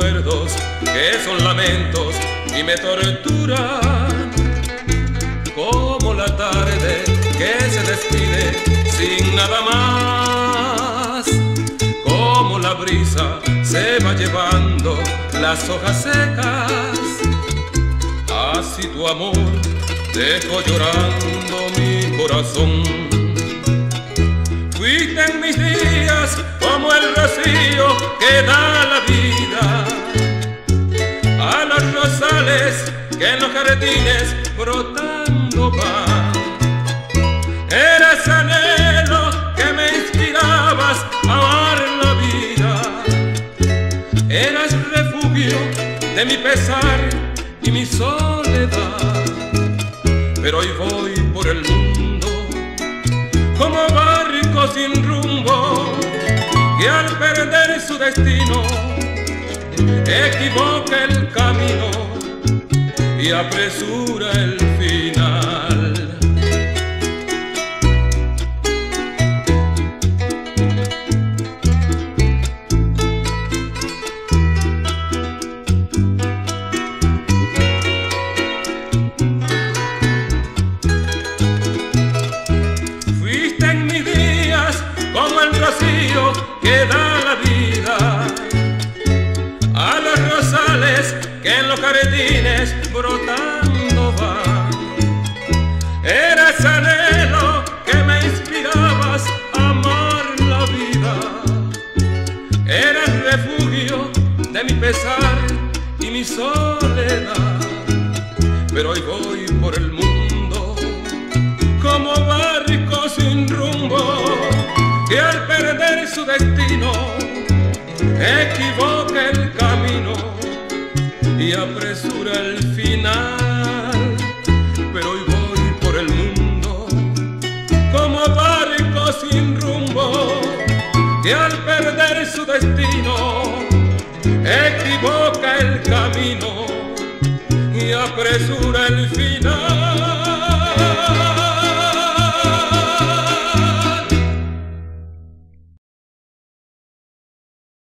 que son lamentos y me torturan. Como la tarde que se despide sin nada más. Como la brisa se va llevando las hojas secas. Así tu amor dejó llorando mi corazón. Jardines brotando van. Eras anhelo que me inspirabas a amar la vida. Eras refugio de mi pesar y mi soledad. Pero hoy voy por el mundo como barco sin rumbo que al perder su destino equivoca el camino y apresura el final. Fuiste en mis días como el rocío que da la vida que en los jardines brotando van. Eras anhelo que me inspirabas a amar la vida. Eras refugio de mi pesar y mi soledad. Pero hoy voy por el mundo como barco sin rumbo que al perder su destino equivoca el y apresura el final. Pero hoy voy por el mundo como barco sin rumbo que al perder su destino equivoca el camino y apresura el final.